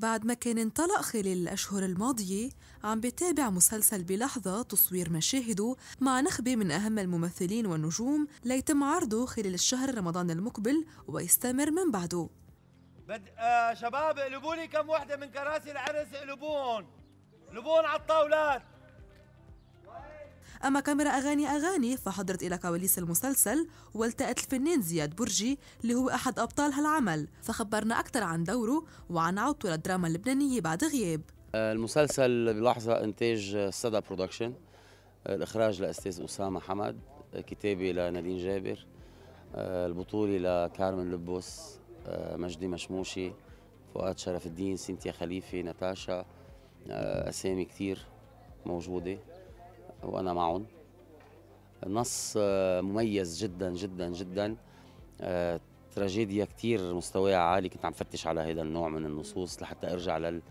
بعد ما كان انطلق خلال الأشهر الماضية عم بتابع مسلسل بلحظة تصوير مشاهده مع نخبة من أهم الممثلين والنجوم ليتم عرضه خلال الشهر رمضان المقبل ويستمر من بعده. بد... آه شباب اقلبوا لي كم وحدة من كراسي العرس اقلبون. اقلبون على الطاولات. أما كاميرا أغاني أغاني فحضرت إلى كواليس المسلسل والتقت الفنان زياد برجي اللي هو أحد أبطال هالعمل. فخبرنا أكثر عن دوره وعن عودته للدراما اللبنانية بعد غياب. المسلسل بلحظة إنتاج السدا برودكشن الإخراج لأستاذ أسامة حمد كتابة لنادين جابر البطولة لكارمن لبوس مجدي مشموشي فؤاد شرف الدين سينتيا خليفة ناتاشا أسامي كتير موجودة. وأنا معهم. النص مميز جدا جدا جدا. تراجيديا كتير مستواها عالي. كنت عم فتش على هذا النوع من النصوص لحتى أرجع لل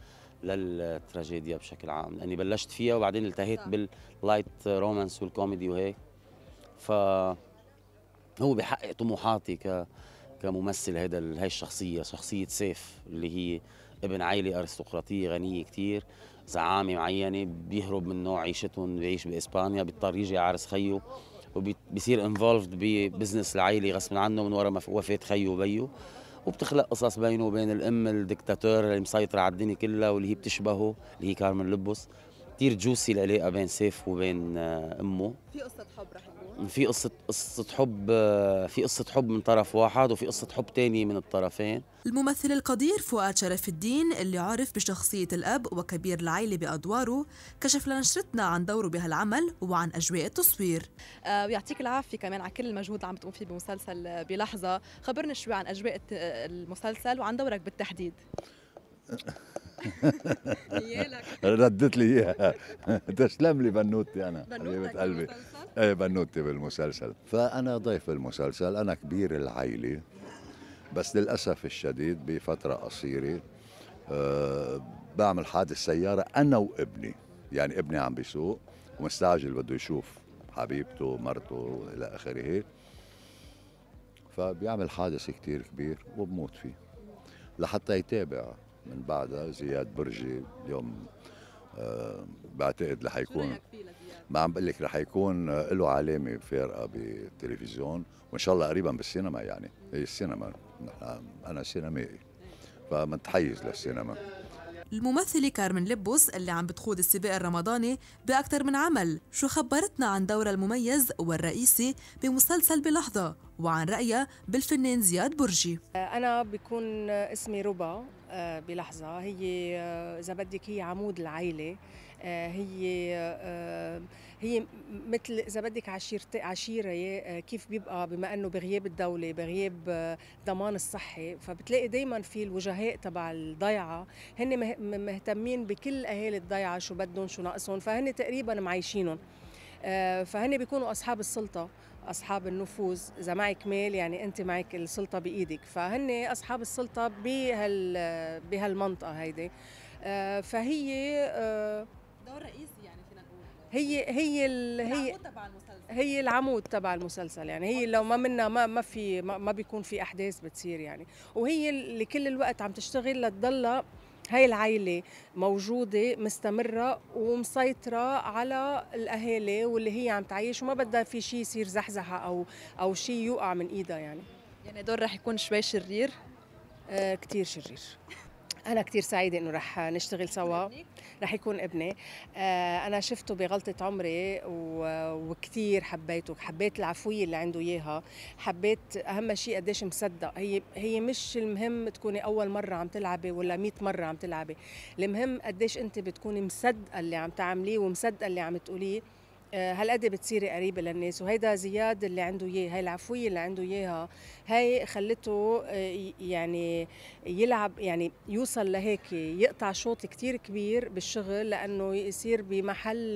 للتراجيديا بشكل عام. لأني بلشت فيها وبعدين التهيت بال light romance وال comedy وهيك. ف هو بحقق طموحاتي ك كممثل هذا هاي الشخصية شخصية سيف اللي هي ابن عائلة أرستقراطية غنية كتير زعامة معينة بيهرب من نوع عيشتهم بيعيش بإسبانيا بيضطر يجي عرس خيه وبيصير involved ب business العائلة غصب عنه من وراء وفاة خيه وبيه. وبتخلق قصص بينه وبين الأم الدكتاتور اللي مسيطرة على الدنيا كلها واللي هي بتشبهه اللي هي كارمن لبس. كثير juicy العلاقة بين سيف وبين أمه. في قصة حب رح في قصة قصة حب في قصة حب من طرف واحد وفي قصة حب تاني من الطرفين. الممثل القدير فؤاد شرف الدين اللي عرف بشخصية الأب وكبير العائلة بأدواره كشف لنشرتنا عن دوره بهالعمل وعن أجواء التصوير. آه ويعطيك العافية كمان على كل المجهود اللي عم تقوم فيه بمسلسل بلحظة. خبرنا شوي عن أجواء المسلسل وعن دورك بالتحديد. ردت لي إياها. تسلم لي بنوتي أنا. حبيبة قلبي. إيه بنوتي بالمسلسل. فأنا ضيف المسلسل. أنا كبير العائلة. بس للأسف الشديد بفترة قصيرة أه بعمل حادث سيارة أنا وابني. يعني ابني عم بيسوق ومستعجل بده يشوف حبيبته مرته إلى آخره. فبيعمل حادث كتير كبير وبموت فيه. لحتى يتابع من بعدها زياد برجي اليوم أه بعتقد رح يكون ما عم بقول لك رح يكون له علامة فارقة بالتلفزيون وإن شاء الله قريبا بالسينما يعني. هي السينما أنا سينمائي فمتحيز للسينما. الممثلة كارمن لبوس اللي عم بتخوض السباق الرمضاني بأكثر من عمل شو خبرتنا عن دورها المميز والرئيسي بمسلسل بلحظة وعن رأيها بالفنان زياد برجي. أنا بكون اسمي ربا بلحظة. هي إذا بدك هي عمود العائلة هي هي مثل إذا بدك عشيرة عشيره كيف بيبقى؟ بما إنه بغياب الدولة بغياب ضمان الصحي فبتلاقي دائما في الوجهاء تبع الضيعة هن مهتمين بكل أهالي الضيعة شو بدهم شو ناقصهم فهن تقريبا معيشينهم فهن بيكونوا أصحاب السلطة أصحاب النفوذ إذا معك مال يعني أنت معك السلطة بإيدك فهن أصحاب السلطة بهال بهالمنطقة هيدي. فهي دور رئيسي يعني فينا نقول. هي هي ال هي تبع المسلسل. هي العمود تبع المسلسل يعني هي لو ما منا ما ما في ما, ما بيكون في أحداث بتصير يعني. وهي اللي كل الوقت عم تشتغل لتضلها هاي العائلة موجودة مستمرة ومسيطرة على الأهالي واللي هي عم تعيش وما بدها في شيء يصير زحزحة أو أو شيء يوقع من إيدها يعني. يعني دور رح يكون شوي شرير. آه كتير شرير. أنا كتير سعيدة إنه رح نشتغل سوا. رح يكون ابني. آه أنا شفته بغلطة عمري وكتير حبيته. حبيت العفوية اللي عنده إياها. حبيت أهم شيء قديش مصدق. هي هي مش المهم تكوني أول مرة عم تلعبي ولا مئة مرة عم تلعبي. المهم قديش أنت بتكوني مصدقة اللي عم تعمليه ومصدقة اللي عم تقوليه. هالقد بتصيري قريبة للناس وهيدا زياد اللي عنده إياه هاي العفوية اللي عنده إياها هاي خلته يعني يلعب يعني يوصل لهيك يقطع شوط كتير كبير بالشغل لأنه يصير بمحل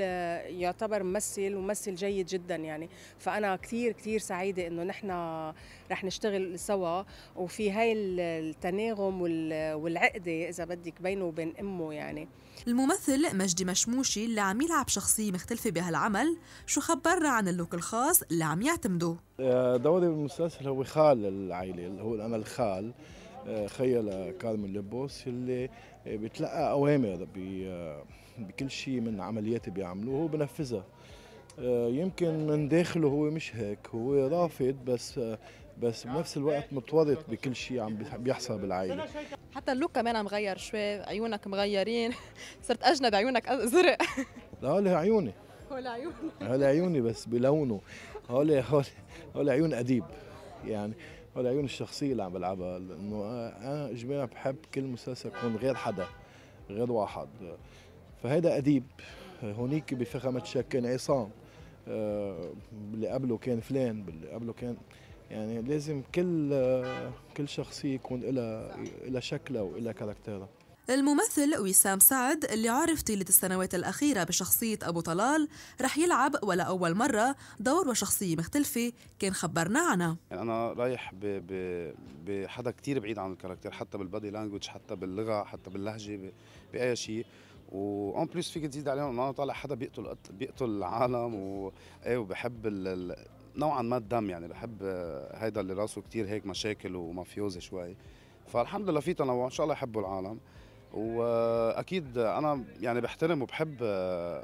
يعتبر ممثل وممثل جيد جدا يعني. فأنا كتير كتير سعيدة إنه نحن رح نشتغل سوا. وفي هاي التناغم والعقدة إذا بدك بينه وبين أمه يعني. الممثل مجدي مشموشي اللي عم يلعب شخصية مختلفة بهالعمل شو خبرنا عن اللوك الخاص اللي عم يعتمده دوري بالمسلسل هو خال العائلة اللي هو أنا الخال خيل كارمن لبوس اللي بيتلقى أوامر بكل شيء من عمليات بيعملوه هو بنفذها. يمكن من داخله هو مش هيك هو رافض بس بس بنفس الوقت متورط بكل شيء عم بيحصل بالعائلة. حتى اللوك كمان مغير شوي عيونك مغيرين. صرت اجنبي عيونك زرق. لا عيوني. هول عيوني هول عيوني بس بلونه. هول هول هول عيون أديب. يعني هول عيون الشخصية اللي عم بلعبها. لأنه أنا اجمالا بحب كل مسلسل يكون غير حدا غير واحد. فهيدا أديب. هونيك بفخامة شك كان عصام. باللي قبله كان فلان باللي قبله كان يعني لازم كل كل شخصية يكون لها لها شكلها ولها كاركتيرها الممثل وسام سعد اللي عرف طيلة السنوات الأخيرة بشخصية أبو طلال رح يلعب ولا أول مرة دور وشخصية مختلفة كان خبرنا عنها. يعني أنا رايح بحدا كتير بعيد عن ال character حتى بال body language حتى باللغة حتى باللهجة بأي شيء. و on place فيك تزيد عليهم أنا طالع حدا بيقتل بيقتل العالم و... إيه وبحب ال... نوعا ما الدم يعني بحب هيدا اللي راسه كتير هيك مشاكل ومافيوزي شوي. فالحمد لله في تنوع إن شاء الله يحبوا العالم. وأكيد أنا يعني بحترم وبحب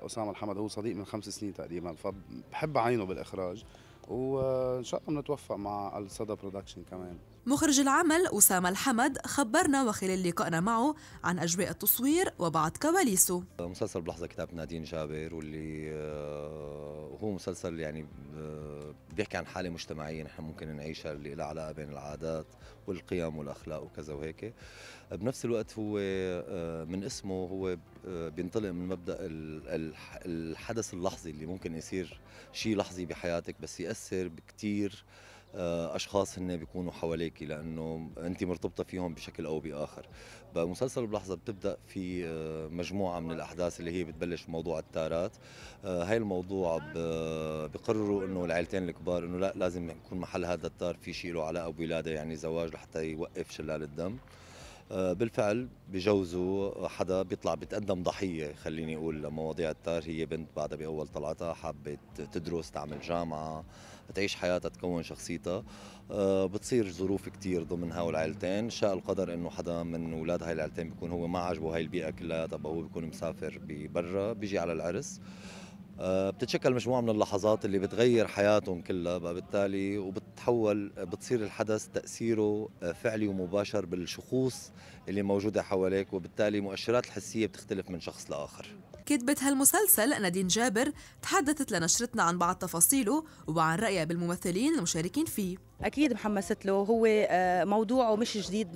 أسامة الحمد هو صديق من خمس سنين تقريبا فبحب عينه بالإخراج وإن شاء الله بنتوفق مع الصدى برودكشن كمان. مخرج العمل أسامة الحمد خبرنا وخلال لقائنا معه عن أجواء التصوير وبعض كواليسه. مسلسل بلحظة كتاب نادين جابر واللي هو مسلسل يعني بيحكي عن حالة مجتمعية نحن ممكن نعيشها اللي لها علاقة بين العادات والقيم والأخلاق وكذا وهيك. بنفس الوقت هو من اسمه هو بينطلق من مبدأ الحدث اللحظي اللي ممكن يصير شيء لحظي بحياتك بس يأثر بكتير أشخاص هن بيكونوا حواليك لأنه أنت مرتبطة فيهم بشكل أو بآخر. بمسلسل بلحظة بتبدأ في مجموعة من الأحداث اللي هي بتبلش موضوع التارات. هاي الموضوع بقرروا إنه العائلتين الكبار إنه لا لازم يكون محل هذا التار في شيء له علاقة بولاده يعني زواج لحتى يوقف شلال الدم. بالفعل بجوزوا حدا بيطلع بتقدم ضحية خليني أقول لمواضيع التار هي بنت بعدها بأول طلعتها حابه تدرس تعمل جامعة تعيش حياتها تكون شخصيتها. بتصير ظروف كتير ضمن هاي العائلتين شاء القدر إنه حدا من أولاد هاي العائلتين بيكون هو ما عجبه هاي البيئة كلها طب هو بيكون مسافر ببرا بيجي على العرس. بتتشكل مجموعة من اللحظات اللي بتغير حياتهم كلها بالتالي وبتحول بتصير الحدث تأثيره فعلي ومباشر بالشخوص اللي موجودة حواليك وبالتالي مؤشرات الحسية بتختلف من شخص لآخر. كتبة هالمسلسل نادين جابر تحدثت لنشرتنا عن بعض تفاصيله وعن رأيها بالممثلين المشاركين فيه. أكيد محمست له هو موضوعه مش جديد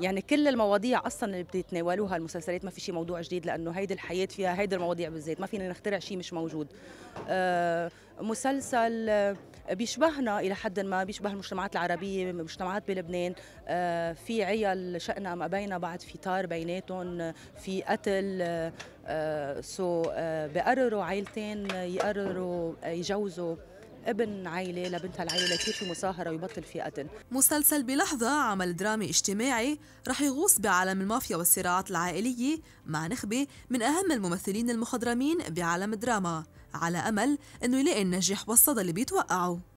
يعني كل المواضيع أصلا اللي بتتناولوها المسلسلات ما في شيء موضوع جديد لأنه هيدي الحياة فيها هيدي المواضيع بالذات ما فينا نخترع شيء مش موجود. مسلسل بيشبهنا إلى حد ما بيشبه المجتمعات العربية المجتمعات بلبنان. في عيال شأنها ما بين بعض في طار بيناتهم في قتل. so بقرروا عائلتين يقرروا يجوزوا ابن عائلة لبنت هالعائلة يصير في مصاهرة ويبطل في قتل. مسلسل بلحظة عمل درامي اجتماعي رح يغوص بعالم المافيا والصراعات العائلية مع نخبة من أهم الممثلين المخضرمين بعالم الدراما. على أمل أنه يلاقي النجاح والصدى اللي بيتوقعوا